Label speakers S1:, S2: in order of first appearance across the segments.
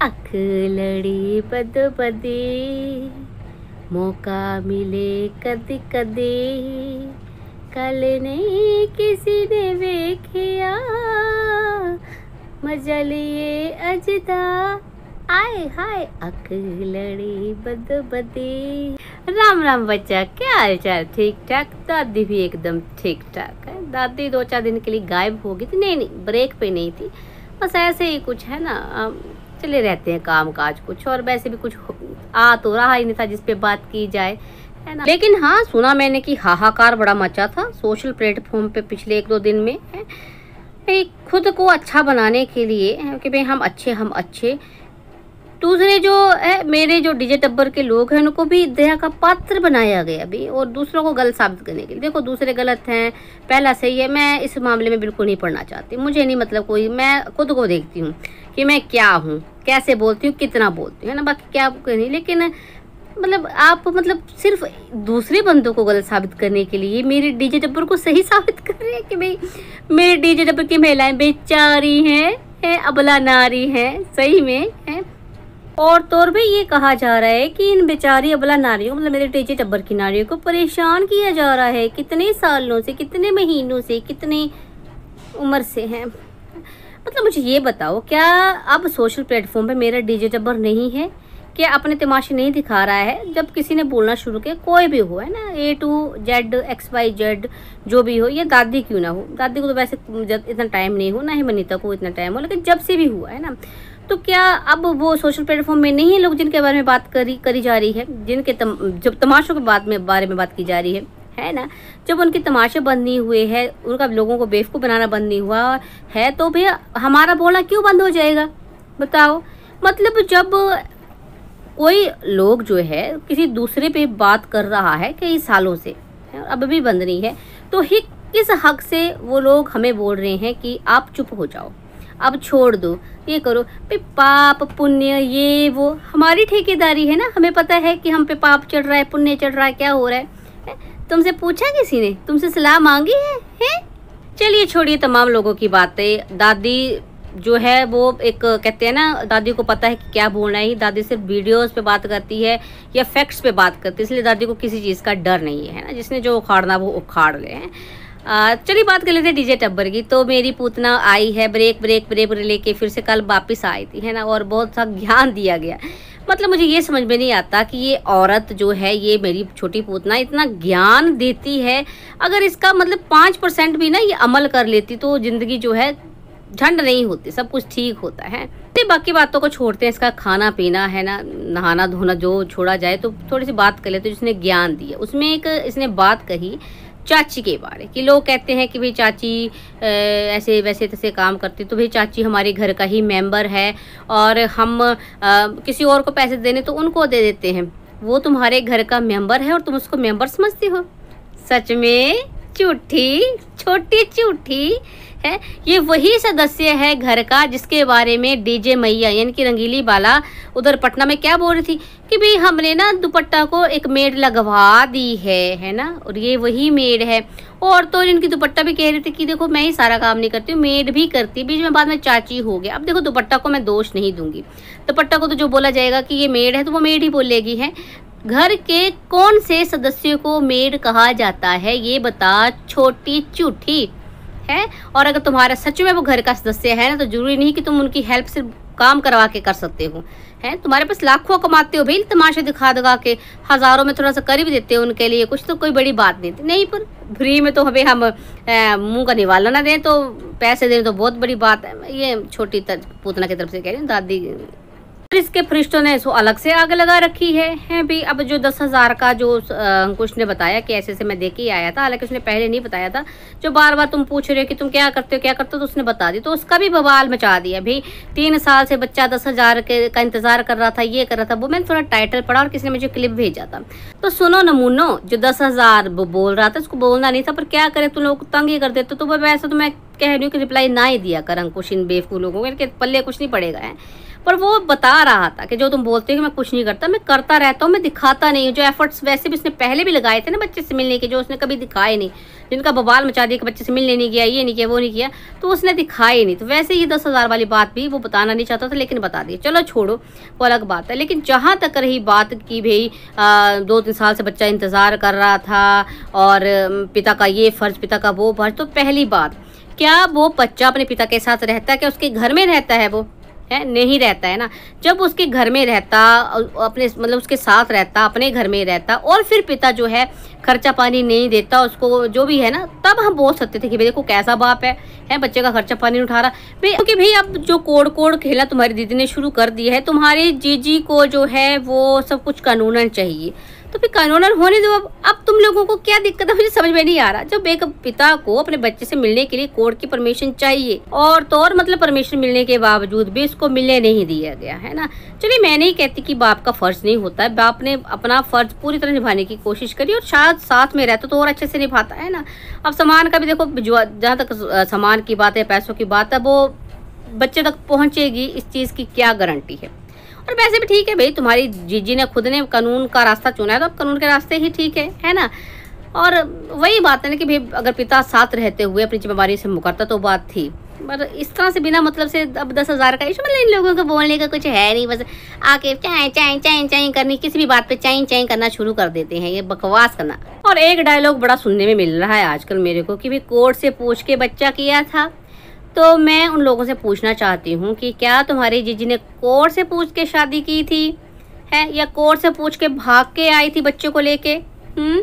S1: अख लड़ी बद बदे मौका मिले कद कदे। कल नहीं किसी ने वेखिया मज़ा लिए अजदा। आए हाय अख लड़ी बद बदे राम राम बच्चा, क्या हाल चाल? ठीक ठाक? दादी भी एकदम ठीक ठाक है। दादी दो चार दिन के लिए गायब हो गई थी। नहीं नहीं ब्रेक पे नहीं थी। बस ऐसे ही कुछ है ना चले रहते हैं काम काज कुछ, और वैसे भी कुछ आ तो रहा ही नहीं था जिसपे बात की जाए, है ना? लेकिन हाँ सुना मैंने कि हाहाकार बड़ा मचा था सोशल प्लेटफॉर्म पे पिछले एक दो दिन में खुद को अच्छा बनाने के लिए कि भाई हम अच्छे हम अच्छे दूसरे जो है, मेरे जो डीजे टब्बर के लोग हैं, उनको भी दया का पात्र बनाया गया अभी, और दूसरों को गलत साबित करने के लिए। देखो, दूसरे गलत हैं, पहला सही है, मैं इस मामले में बिल्कुल नहीं पढ़ना चाहती। मुझे नहीं मतलब कोई, मैं खुद को देखती हूँ कि मैं क्या हूँ, कैसे बोलती हूँ, कितना बोलती हूँ, है ना? बाकी क्या नहीं, लेकिन मतलब आप मतलब सिर्फ़ दूसरे बंदों को गलत साबित करने के लिए मेरे डीजे टब्बर को सही साबित कर रहे हैं कि भाई, मेरे डीजे टब्बर की महिलाएँ बेचारी हैं, है, अबला नारी हैं, सही में, है? और तौर पे ये कहा जा रहा है कि इन बेचारी अबला नारियों मतलब मेरे टीचे टब्बर की नारियों को परेशान किया जा रहा है। कितने सालों से, कितने महीनों से, कितने उम्र से हैं। मतलब मुझे ये बताओ, क्या अब सोशल प्लेटफॉर्म पे मेरा डीजे टब्बर नहीं है? क्या अपने तमाशे नहीं दिखा रहा है? जब किसी ने बोलना शुरू किया, कोई भी हो, है ना? A to Z X Y Z जो भी हो, या दादी क्यों ना हो? दादी को तो वैसे इतना टाइम नहीं हो, ना ही मनीता को इतना टाइम हो, लेकिन जब से भी हुआ, है ना? तो क्या अब वो सोशल प्लेटफॉर्म में नहीं है लोग जिनके बारे में बात करी करी जा रही है? जिनके तम, जब तमाशों के बाद में बारे में बात की जा रही है है ना? जब उनके तमाशे बंद नहीं हुए हैं उनका लोगों को बेवकूफ़ बनाना बंद नहीं हुआ है तो भैया हमारा बोलना क्यों बंद हो जाएगा? बताओ। मतलब जब कोई लोग जो है किसी दूसरे पे बात कर रहा है कई सालों से अब भी बंद नहीं है तो ही किस हक से वो लोग हमें बोल रहे हैं कि आप चुप हो जाओ? अब छोड़ दो ये करो। पे पाप पुण्य ये वो हमारी ठेकेदारी है ना? हमें पता है कि हम पे पाप चढ़ रहा है पुण्य चढ़ रहा है क्या हो रहा है? तुमसे पूछा किसी ने? तुमसे सलाह मांगी है, है? चलिए छोड़िए तमाम लोगों की बातें। दादी जो है वो एक कहते हैं ना दादी को पता है कि क्या बोलना है। दादी सिर्फ़ वीडियोस पे बात करती है या फैक्ट्स पे बात करती है इसलिए दादी को किसी चीज़ का डर नहीं है ना? जिसने जो उखाड़ना वो उखाड़ ले हैं? चलिए बात कर लेते हैं डीजे टब्बर की। तो मेरी पूतना आई है ब्रेक ब्रेक ब्रेक लेके फिर से कल वापिस आई थी, है ना? और बहुत सा ज्ञान दिया गया। मतलब मुझे ये समझ में नहीं आता कि ये औरत जो है, ये मेरी छोटी पूतना इतना ज्ञान देती है। अगर इसका मतलब पाँच परसेंट भी ना ये अमल कर लेती तो ज़िंदगी जो है, झंड नहीं होती, सब कुछ ठीक होता है। तो बाकी बातों को छोड़ते हैं, इसका खाना पीना, है ना? नहाना धोना जो छोड़ा जाए तो थोड़ी सी बात कर लेते तो जिसने ज्ञान दिया। उसमें एक इसने बात कही चाची के बारे कि लोग कहते हैं कि भाई चाची ऐसे वैसे तैसे काम करती तो भाई चाची हमारे घर का ही मेंबर है और हम आ, किसी और को पैसे देने तो उनको दे देते हैं। वो तुम्हारे घर का मेंबर है और तुम उसको मेंबर समझती हो। सच में? झूठी? छोटी झूठी? है। ये वही सदस्य है घर का जिसके बारे में डीजे मैया यानी कि रंगीली बाला उधर पटना में क्या बोल रही थी कि भाई हमने ना दुपट्टा को एक मेड लगवा दी है है ना? और ये वही मेड है। और तो इनकी दुपट्टा भी कह रही थी कि देखो मैं ही सारा काम नहीं करती हूँ, मेड भी करती, बीच में बाद में चाची हो गया। अब देखो दुपट्टा को मैं दोष नहीं दूँगी। दुपट्टा को तो जो बोला जाएगा कि ये मेड है तो वो मेड ही बोलेगी, है। घर के कौन से सदस्यों को मेड कहा जाता है, ये बता छोटी झूठी है। और अगर तुम्हारा सच में वो घर का सदस्य है ना तो ज़रूरी नहीं कि तुम उनकी हेल्प सिर्फ़ काम करवा के कर सकते हो। है? तुम्हारे पास लाखों कमाते हो भाई तमाशे दिखा दगा के, हज़ारों में थोड़ा सा कर भी देते हो उनके लिए, कुछ तो कोई बड़ी बात नहीं। नहीं, पर फ्री में तो हमें हम मुँह का निवाला ना दें तो पैसे दें तो बहुत बड़ी बात है। ये छोटी पूतना की तरफ़ से कह रही हूँ, दादी इसके पृष्ठों ने इसको अलग से आग लगा रखी है है भी। अब जो दस हज़ार का जो अंकुश ने बताया कि ऐसे से मैं देख ही आया था, हालाँकि उसने पहले नहीं बताया था। जो बार बार तुम पूछ रहे हो कि तुम क्या करते हो, क्या करते हो तो उसने बता दी। तो उसका भी बवाल मचा दिया। भाई तीन साल से बच्चा दस हज़ार के, का इंतज़ार कर रहा था, ये कर रहा था, वो मैंने थोड़ा टाइटल पढ़ा और किसी ने मुझे क्लिप भेजा था। तो सुनो नमूनो, जो दस हज़ार बोल रहा था, उसको बोलना नहीं था, पर क्या करे, तुम लोग तंग ही कर देते तो वैसे तो मैं कह रही हूँ कि रिप्लाई ना ही दिया कर, अंकुश इन बेवकूफ़ लोगों के पल्ले कुछ नहीं पड़ेगा पर वो बता रहा था कि जो तुम बोलते हो कि मैं कुछ नहीं करता, मैं करता रहता हूँ, मैं दिखाता नहीं जो एफर्ट्स वैसे भी उसने पहले भी लगाए थे ना बच्चे से मिलने के, जो उसने कभी दिखाए नहीं। जिनका बवाल मचा दिया कि बच्चे से मिलने नहीं गया, ये नहीं किया, वो नहीं किया तो उसने दिखाए नहीं। तो वैसे ही दस हज़ार वाली बात भी वो बताना नहीं चाहता था, लेकिन बता दिया। चलो छोड़ो, वो अलग बात है। लेकिन जहाँ तक रही बात की भाई दो तीन साल से बच्चा इंतज़ार कर रहा था और पिता का ये फ़र्ज़, पिता का वो फ़र्ज़ तो पहली बात, क्या वो बच्चा अपने पिता के साथ रहता है? क्या उसके घर में रहता है वो? है, नहीं रहता है ना। जब उसके घर में रहता, अपने मतलब उसके साथ रहता, अपने घर में रहता और फिर पिता जो है खर्चा पानी नहीं देता, उसको जो भी है ना, तब हम बोल सकते थे कि भाई देखो कैसा बाप है है बच्चे का खर्चा पानी उठा रहा। भाई, क्योंकि भाई अब जो कोड कोड खेला तुम्हारी दीदी ने शुरू कर दिया है, तुम्हारी जीजी को जो है वो सब कुछ कानूनन चाहिए। तो फिर कानूनन होने दो अब। अब तुम लोगों को क्या दिक्कत है? मुझे समझ में नहीं आ रहा। जब एक पिता को अपने बच्चे से मिलने के लिए कोर्ट की परमिशन चाहिए, और तो और मतलब परमिशन मिलने के बावजूद भी इसको मिलने नहीं दिया गया, है ना? चलिए, मैं नहीं कहती कि बाप का फ़र्ज़ नहीं होता है। बाप ने अपना फ़र्ज़ पूरी तरह निभाने की कोशिश करी और शायद साथ में रहता तो और अच्छे से निभाता, है ना? अब सामान का भी देखो जहाँ तक सामान की बात है, पैसों की बात है, वो बच्चे तक पहुँचेगी। इस चीज़ की क्या गारंटी है? और वैसे भी ठीक है भाई, तुम्हारी जीजी ने खुद ने कानून का रास्ता चुना है तो अब कानून के रास्ते ही ठीक है है ना? और वही बात है ना कि भाई, अगर पिता साथ रहते हुए अपनी जिम्मेवारी से मुकरता तो बात थी, पर इस तरह से बिना मतलब से अब दस हज़ार का इशू मतलब इन लोगों को बोलने का कुछ है नहीं, बस आके चाय चाय चाय चाय करनी, किसी भी बात पे चाय चाय करना शुरू कर देते हैं, ये बकवास करना। और एक डायलॉग बड़ा सुनने में मिल रहा है आजकल मेरे को कि भाई कोर्ट से पूछ के बच्चा किया था तो मैं उन लोगों से पूछना चाहती हूँ कि क्या तुम्हारी जीजी ने कोर्ट से पूछ के शादी की थी? है, या कोर्ट से पूछ के भाग के आई थी बच्चों को लेके? हम्म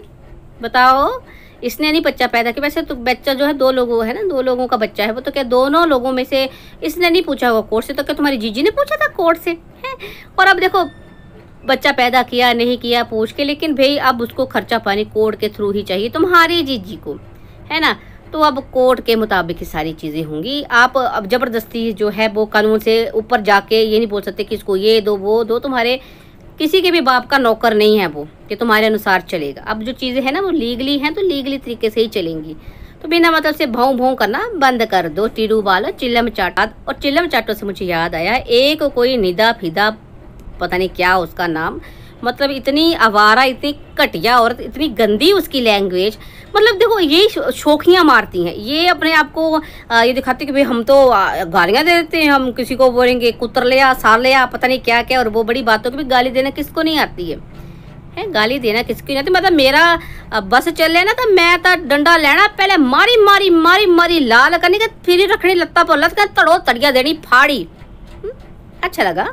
S1: बताओ। इसने नहीं बच्चा पैदा किया। वैसे तो बच्चा जो है, दो लोगों है ना? दो लोगों का बच्चा है वो तो क्या दोनों लोगों में से इसने नहीं पूछा होगा कोर्ट से? तो क्या तुम्हारी जीजी ने पूछा था कोर्ट से? है, और अब देखो, बच्चा पैदा किया, नहीं किया, पूछ के, लेकिन भाई अब उसको खर्चा पानी कोर्ट के थ्रू ही चाहिए तुम्हारी जीजी को। है ना? तो अब कोर्ट के मुताबिक ही सारी चीज़ें होंगी। आप अब ज़बरदस्ती जो है वो कानून से ऊपर जाके ये नहीं बोल सकते कि इसको ये दो, वो दो। तुम्हारे किसी के भी बाप का नौकर नहीं है वो कि तुम्हारे अनुसार चलेगा। अब जो चीज़ें हैं ना वो लीगली हैं तो लीगली तरीके से ही चलेंगी। तो बिना मतलब से भाव भाव करना बंद कर दो, टीडू वाला, चिल्लम चाटा और चिल्लम चाटो से मुझे याद आया, एक कोई निदा फिदा, पता नहीं क्या उसका नाम मतलब इतनी आवारा इतनी घटिया औरत इतनी गंदी उसकी लैंग्वेज मतलब देखो ये शोखियाँ मारती हैं। ये अपने आप को ये दिखाते कि भाई हम तो गालियाँ दे देते हैं हम किसी को बोलेंगे कुतर लिया सार लिया पता नहीं क्या क्या और वो बड़ी बातों की भी गाली देना किसको नहीं आती है? है गाली देना किसको नहीं आती? मतलब मेरा बस चल चले ना तो मैं तो डंडा लेना पहले मारी मारी मारी मारी लाल करनी फिर रखनी लत्ता पर लत कर तड़ो तड़िया देनी फाड़ी। हम्म, अच्छा लगा।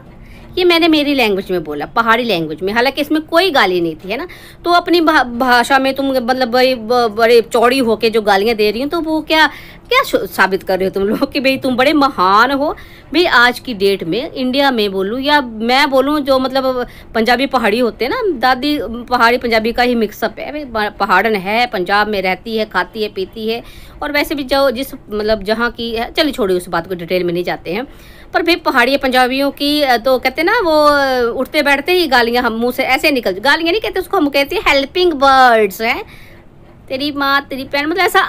S1: ये मैंने मेरी लैंग्वेज में बोला, पहाड़ी लैंग्वेज में। हालाँकि इसमें कोई गाली नहीं थी, है ना? तो अपनी भाषा में तुम मतलब बड़ी बड़े चौड़ी होके जो गालियाँ दे रही हो तो वो क्या क्या साबित कर रहे हो तुम लोग कि भाई तुम बड़े महान हो? भाई आज की डेट में इंडिया में बोलूँ या मैं बोलूँ जो मतलब पंजाबी पहाड़ी होते हैं ना, दादी पहाड़ी पंजाबी का ही मिक्सअप है। भाई पहाड़न है, पंजाब में रहती है, खाती है, पीती है और वैसे भी जो, जिस मतलब जहाँ की चलिए छोड़िए उस बात को डिटेल में नहीं जाते हैं। पर भी पहाड़ी पंजाबियों की तो कहते ना, वो उठते बैठते ही गालियाँ हम मुँह से ऐसे निकल गालियाँ नहीं कहते, उसको हम कहते हैं हेल्पिंग बर्ड्स हैं। तेरी माँ, तेरी पैन मतलब ऐसा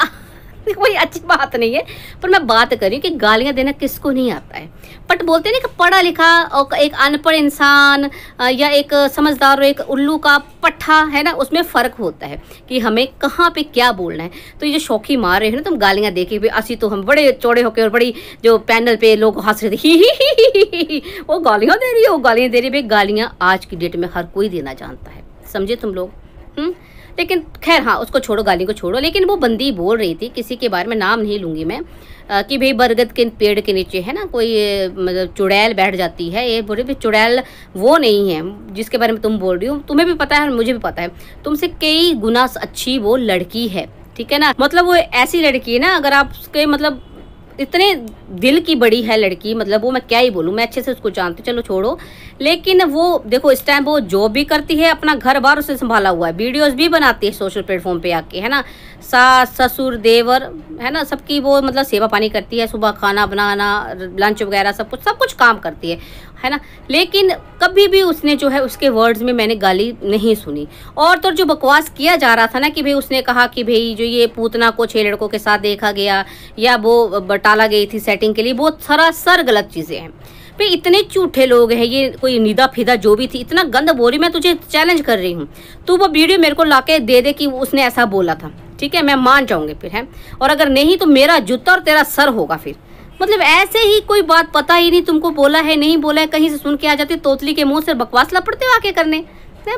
S1: कोई अच्छी बात नहीं है, पर मैं बात कर रही हूँ कि गालियाँ देना किसको नहीं आता है। बट बोलते ना कि पढ़ा लिखा और एक अनपढ़ इंसान या एक समझदार और एक उल्लू का पट्ठा, है ना, उसमें फ़र्क होता है कि हमें कहाँ पे क्या बोलना है। तो ये जो शौकी मार रहे हैं ना, तुम गालियाँ देखे भी असी तो हम बड़े चौड़े होके और बड़ी जो पैनल पे लोग हंस रहे थे, ही ही ही वो गालियाँ दे रही है वो गालियाँ दे रही है। भाई गालियाँ आज की डेट में हर कोई देना जानता है। समझे तुम लोग? हम्म? लेकिन खैर हाँ उसको छोड़ो गाली को छोड़ो लेकिन वो बंदी बोल रही थी किसी के बारे में नाम नहीं लूँगी मैं आ, कि भाई बरगद के पेड़ के नीचे है ना कोई मतलब चुड़ैल बैठ जाती है ये बोल रही चुड़ैल वो नहीं है जिसके बारे में तुम बोल रही हो तुम्हें भी पता है और मुझे भी पता है तुमसे कई गुना अच्छी वो लड़की है ठीक है ना? मतलब वो ऐसी लड़की है ना अगर आप उसके मतलब इतने दिल की बड़ी है लड़की मतलब वो मैं क्या ही बोलूँ, मैं अच्छे से उसको जानती चलो छोड़ो। लेकिन वो, देखो, इस टाइम वो जॉब भी करती है, अपना घर बार उसे संभाला हुआ है। वीडियोस भी बनाती है सोशल प्लेटफॉर्म पे आके, है ना? सास, ससुर, देवर, है ना? सबकी वो मतलब सेवा पानी करती है, सुबह खाना बनाना लंच वगैरह सब कुछ सब कुछ काम करती है। है ना? लेकिन कभी भी उसने जो है, उसके वर्ड्स में मैंने गाली नहीं सुनी। और तो जो बकवास किया जा रहा था ना कि भाई उसने कहा कि भाई जो ये पूतना को छह लड़कों के साथ देखा गया, या वो बटाला गई थी सेटिंग के लिए वो सरासर गलत चीज़ें हैं। भाई इतने झूठे लोग हैं, ये कोई निदा फिदा जो भी थी, इतना गंद बोल मैं तुझे चैलेंज कर रही हूँ। तू वो वीडियो मेरे को लाके दे दे कि उसने ऐसा बोला था। ठीक है? मैं मान जाऊँगी फिर, है? और अगर नहीं तो मेरा जूता और तेरा सर होगा फिर। मतलब ऐसे ही कोई बात पता ही नहीं, तुमको बोला है, नहीं बोला है, कहीं से सुन के आ जाती तोतली के मुँह से बकवास लपड़ते आके करने।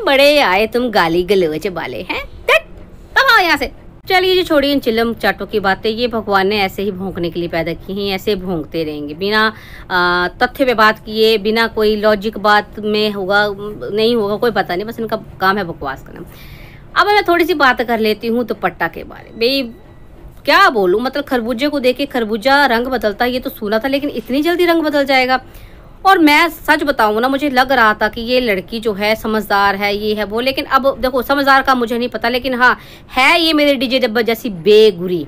S1: बड़े आए तुम गाली गलोच वाले, हैं? यहाँ से। चलिए जी, छोड़िए इन चिलम चाटों की बातें। ये भगवान ने ऐसे ही भोंकने के लिए पैदा की हैं, ऐसे भोंकते रहेंगे। बिना तथ्य पे बात किए, बिना कोई लॉजिक बात में होगा, नहीं होगा, कोई पता नहीं, बस इनका काम है बकवास करना। अब मैं थोड़ी सी बात कर लेती हूँ तो पट्टा के बारे भाई क्या बोलूँ? मतलब खरबूजे को देख खरबूजा रंग बदलता, ये तो सुना था, लेकिन इतनी जल्दी रंग बदल जाएगा। और मैं सच बताऊँ ना, मुझे लग रहा था कि ये लड़की जो है, समझदार है, ये है वो, लेकिन अब देखो, समझदार का मुझे नहीं पता, लेकिन हाँ है ये मेरे डीजे डब्बा जैसी बेगुरी।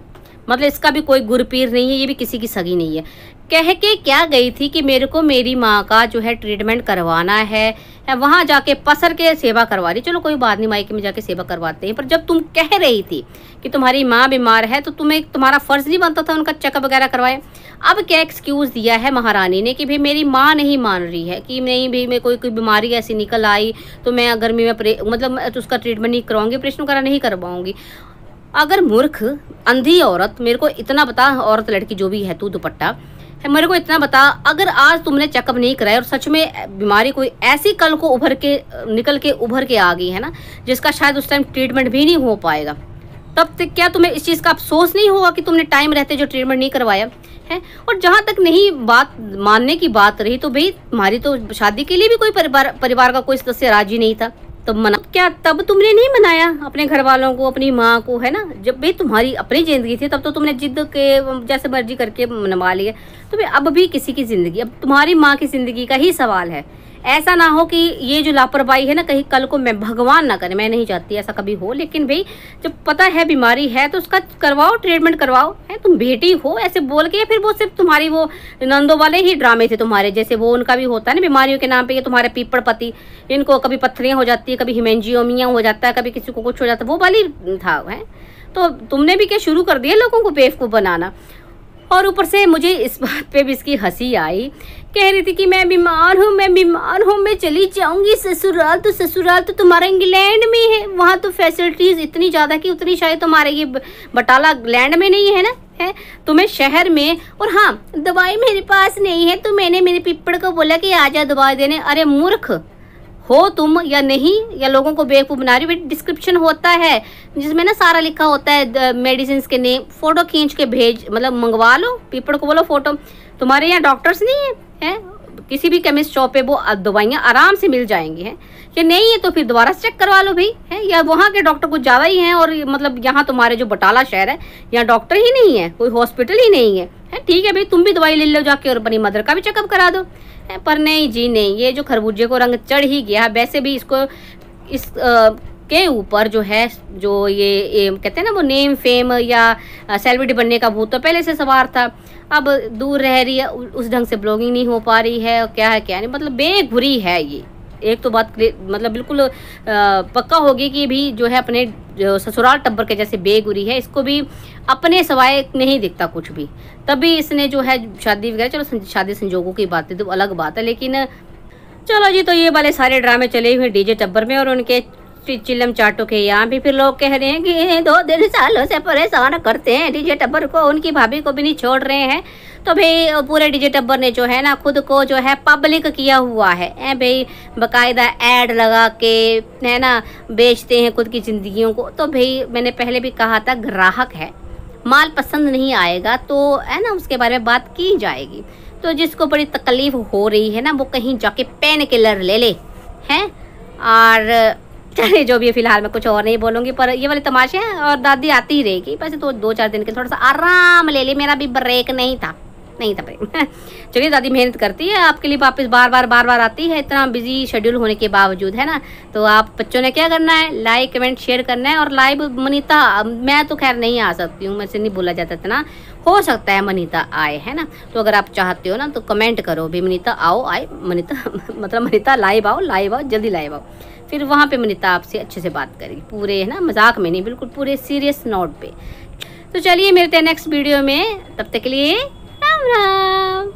S1: मतलब इसका भी कोई गुरपीर नहीं है, ये भी किसी की सगी नहीं है। कह के क्या गई थी कि मेरे को मेरी माँ का जो है ट्रीटमेंट करवाना है वहाँ जाके पसर के सेवा करवा रही। चलो कोई बात नहीं, मायके में जाके सेवा करवाते हैं। पर जब तुम कह रही थी कि तुम्हारी माँ बीमार है तो तुम्हें तुम्हारा फ़र्ज़ नहीं बनता था उनका चेकअप वगैरह करवाए। अब क्या एक्सक्यूज़ दिया है महारानी ने कि भाई मेरी माँ नहीं मान रही है, कि नहीं भाई मैं कोई कोई बीमारी ऐसी निकल आई तो मैं गर्मी में मतलब तो उसका ट्रीटमेंट नहीं करवाऊँगी ऑपरेशन वगैरह नहीं करवाऊँगी। अगर मूर्ख, अंधी औरत, मेरे को इतना बता, औरत लड़की जो भी है, तू दुपट्टा मेरे को इतना बता, अगर आज तुमने चेकअप नहीं कराया और सच में बीमारी कोई ऐसी कल को उभर के, निकल के उभर के आ गई है ना, जिसका शायद उस टाइम ट्रीटमेंट भी नहीं हो पाएगा, तब तक क्या तुम्हें इस चीज़ का अफसोस नहीं होगा कि तुमने टाइम रहते जो ट्रीटमेंट नहीं करवाया, है? और जहाँ तक नहीं बात, मानने की बात रही तो भाई, तुम्हारी तो शादी के लिए भी कोई परिवार परिवार का कोई सदस्य राज़ी नहीं था। तो मना, क्या तब तुमने नहीं मनाया अपने घर वालों को, अपनी माँ को, है ना? जब भाई तुम्हारी अपनी ज़िंदगी थी, तब तो तुमने जिद के, जैसे मर्ज़ी करके मनवा लिया। तो भाई अब भी किसी की ज़िंदगी, अब तुम्हारी माँ की ज़िंदगी का ही सवाल है। ऐसा ना हो कि ये जो लापरवाही है ना, कहीं कल को मैं भगवान ना करे, मैं नहीं चाहती ऐसा कभी हो। लेकिन भाई, जब पता है बीमारी है तो उसका करवाओ ट्रीटमेंट करवाओ। है, तुम बेटी हो, ऐसे बोल के फिर वो सिर्फ़ तुम्हारी वो नंदो वाले ही ड्रामे थे तुम्हारे, जैसे वो उनका भी होता है ना, बीमारियों के नाम पर ये तुम्हारे पीपड़ पति, इनको कभी पत्थरियाँ हो जाती है, कभी हिमेंजियोमिया हो जाता है, कभी किसी को कुछ हो जाता है, वो वाली था, है। तो तुमने भी क्या शुरू कर दिया लोगों को बेवकूफ़ बनाना? और ऊपर से मुझे इस बात पे भी इसकी हँसी आई कह रही थी कि मैं बीमार हूँ, मैं बीमार हूँ, मैं चली जाऊँगी ससुराल। तो ससुराल तो तुम्हारा इंग्लैंड में है वहाँ तो फैसिलिटीज़ इतनी ज़्यादा कि उतनी शायद तुम्हारे ये बटाला लैंड में नहीं है ना? है? तुम्हें शहर में और हाँ दवाई मेरे पास नहीं है तो मैंने मेरे पिपड़ को बोला कि आ दवाई देने। अरे मूर्ख! हो तुम या नहीं, या लोगों को बेवकूफ़ बना रही हो? डिस्क्रिप्शन होता है, जिसमें ना सारा लिखा होता है मेडिसिन के नेम फ़ोटो खींच के भेज मतलब मंगवा लो, पीपड़ को बोलो फ़ोटो तुम्हारे यहाँ डॉक्टर्स नहीं है? हैं? किसी भी केमिस्ट शॉप पे वो दवाइयाँ आराम से मिल जाएँगी, हैं? कि नहीं है तो फिर दोबारा से चेक करवा लो भाई, है? या वहाँ के डॉक्टर कुछ ज़्यादा ही हैं और मतलब यहाँ तुम्हारे जो बटाला शहर है, यहाँ डॉक्टर ही नहीं है, कोई हॉस्पिटल ही नहीं है है? ठीक है भाई, तुम भी दवाई ले लो जाके और अपनी मदर का भी चेकअप करा दो, है? पर नहीं जी, नहीं, ये जो खरबूजे को रंग चढ़ ही गया वैसे भी इसको इस के ऊपर जो है जो ये, ये कहते हैं ना वो नेम फेम या सेलिब्रिटी बनने का भूत तो पहले से सवार था। अब दूर रह रही है उस ढंग से ब्लॉगिंग नहीं हो पा रही है क्या है क्या नहीं मतलब बेघुरी है ये। एक तो बात मतलब बिल्कुल पक्का होगी कि भी जो है अपने ससुराल टब्बर के जैसे बेगुरी है इसको भी अपने सवाए नहीं दिखता कुछ भी। तभी इसने जो है शादी वगैरह चलो शादी संजोगों की बात है तो अलग बात है लेकिन चलो जी तो ये वाले सारे ड्रामे चले हुए डीजे टब्बर में और उनके चिल्लम चाटो के यहाँ भी फिर लोग कह रहे हैं कि दो दिन सालों से परेशान करते हैं। डीजे टब्बर को, उनकी भाभी को भी नहीं छोड़ रहे हैं। तो भाई पूरे डीजे टब्बर ने जो है ना, खुद को जो है पब्लिक किया हुआ है। ए भाई, बकायदा ऐड लगा के, है ना, बेचते हैं खुद की ज़िंदगियों को। तो भाई, मैंने पहले भी कहा था, ग्राहक है। माल पसंद नहीं आएगा तो है ना, उसके बारे में बात की जाएगी। तो जिसको बड़ी तकलीफ़ हो रही है ना, वो कहीं जाके पेन किलर ले ले, हैं? और चलिए जो भी है, फ़िलहाल मैं कुछ और नहीं बोलूँगी, पर ये वाले तमाशे हैं और दादी आती ही रहेगी। वैसे तो दो चार दिन के थोड़ा सा आराम ले ली। मेरा भी ब्रेक नहीं था नहीं था ब्रेक चलिए, दादी मेहनत करती है, आपके लिए वापस बार बार बार बार आती है। इतना बिज़ी शेड्यूल होने के बावजूद, है ना? तो आप बच्चों ने क्या करना है? लाइक कमेंट शेयर करना है और लाइव मनीता, मैं तो खैर नहीं आ सकती हूँ से नहीं बोला जाता इतना। हो सकता है मनीता आए, है ना? तो अगर आप चाहते हो ना तो कमेंट करो। भी मनीता आओ, आए। मनीता मतलब मनीता लाइव आओ लाइव आओ, जल्दी लाइव आओ। फिर वहाँ पे मैंने ताप से अच्छे से बात करी। पूरे, है ना, मज़ाक में नहीं, बिल्कुल पूरे सीरियस नोट पे। तो चलिए मिलते हैं नेक्स्ट वीडियो में। तब तक के लिए राम राम